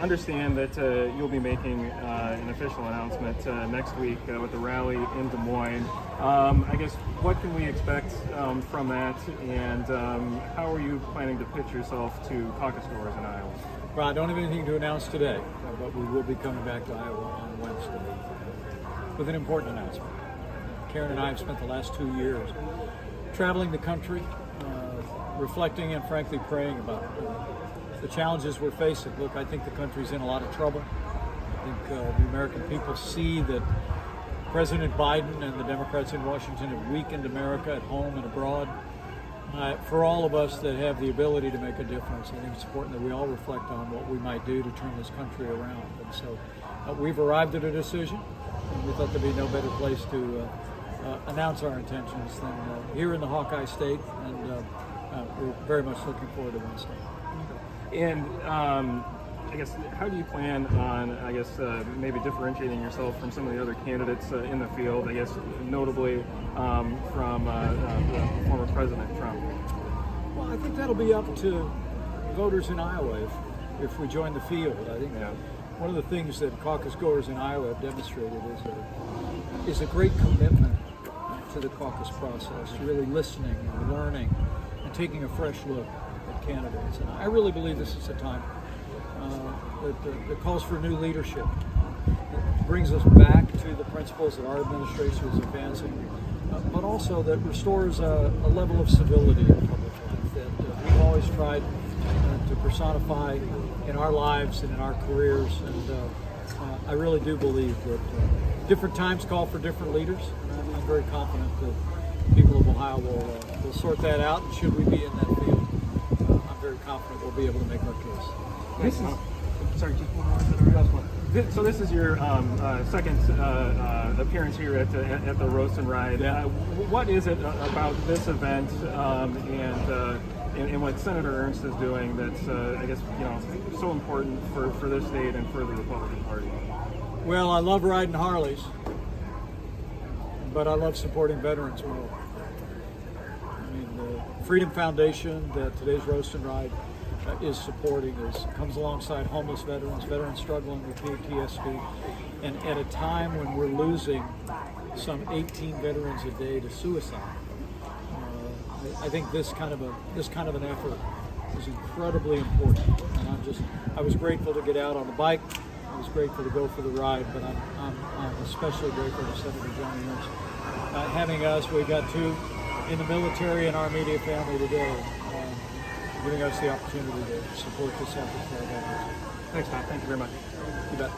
understand that uh, you'll be making uh, an official announcement uh, next week uh, with the rally in Des Moines. Um, I guess what can we expect um, from that, and um, how are you planning to pitch yourself to caucus goers in Iowa? Well, I don't have anything to announce today, but we will be coming back to Iowa on Wednesday with an important announcement. Karen and I have spent the last two years traveling the country, uh, reflecting and frankly praying about uh, the challenges we're facing. Look, I think the country's in a lot of trouble. I think uh, the American people see that President Biden and the Democrats in Washington have weakened America at home and abroad. Uh, for all of us that have the ability to make a difference, I think it's important that we all reflect on what we might do to turn this country around. And so uh, we've arrived at a decision. And we thought there'd be no better place to uh, uh announce our intentions than uh, here in the Hawkeye State. And we're very much looking forward to Wednesday. And um, I guess how do you plan on, I guess, uh, maybe differentiating yourself from some of the other candidates uh, in the field? I guess notably um, from uh, uh former President Trump. Well, I think that'll be up to voters in Iowa if, if we join the field. I think yeah. one of the things that caucus goers in Iowa have demonstrated is a, is a great commitment to the caucus process, really listening and learning and taking a fresh look candidates. And I really believe this is a time uh, that, that, calls for new leadership. It brings us back to the principles that our administration is advancing, uh, but also that restores a, a, level of civility in public life that uh, we've always tried uh, to personify in our lives and in our careers. And uh, I really do believe that different times call for different leaders, and I'm, I'm very confident that people of Ohio will, will sort that out. Should we be in that field, confident we'll be able to make our case. This is sorry, just one more. Last one. This, so this is your um, uh, second uh, uh, appearance here at the, at the Roast and Ride. Yeah. Uh, what is it about this event um, and, uh, and, and what Senator Ernst is doing that's uh, I guess you know so important for, for this state and for the Republican Party? Well, I love riding Harleys, but I love supporting veterans more. Freedom Foundation that today's Roast and Ride is supporting is comes alongside homeless veterans, veterans struggling with PTSD, and at a time when we're losing some 18 veterans a day to suicide. Uh, I, I, think this kind of a this kind of an effort is incredibly important, and I'm just I was grateful to get out on the bike. I was grateful to go for the ride, but I'm, I'm, I'm especially grateful to Senator Joni Ernst. Uh, having us, we've got two in the military and our media family today um, giving us the opportunity to support this effort for our veterans. Thanks, Matt. Thank you very much. You bet.